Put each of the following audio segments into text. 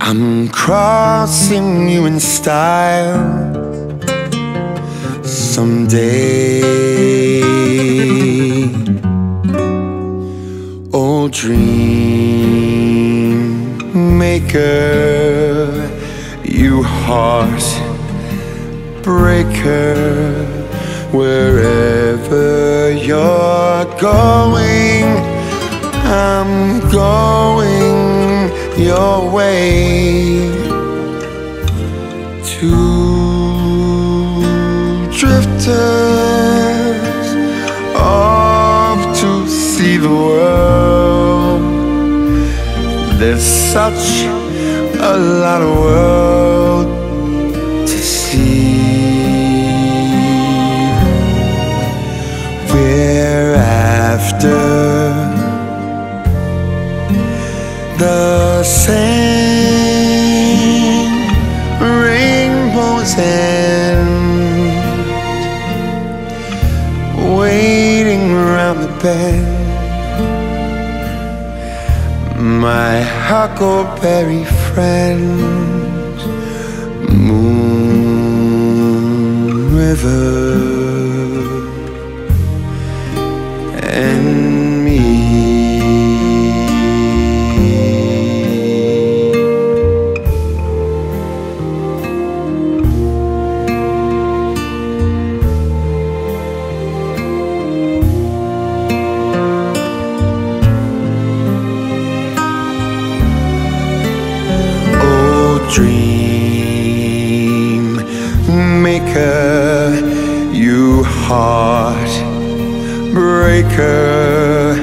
I'm crossing you in style someday. Old dream maker, you heart breaker, wherever you're going, I'm going your way two drifters off to see the world. There's such a lot of world the same rainbows end, waiting around the bend. My huckleberry friend, Moon River, and dream maker, you heart breaker,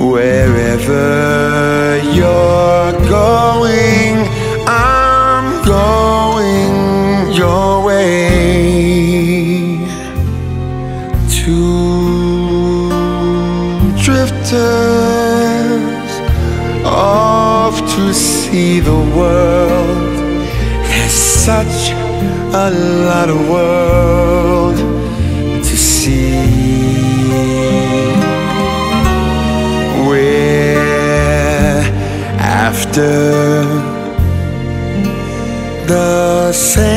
wherever you're going, I'm going your way. Two drifters off to see the world. There's such a lot of world to see. We're after the same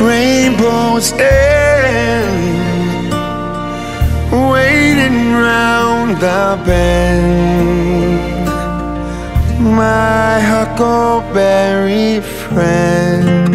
rainbows end waiting round the bend. My huckleberry friend,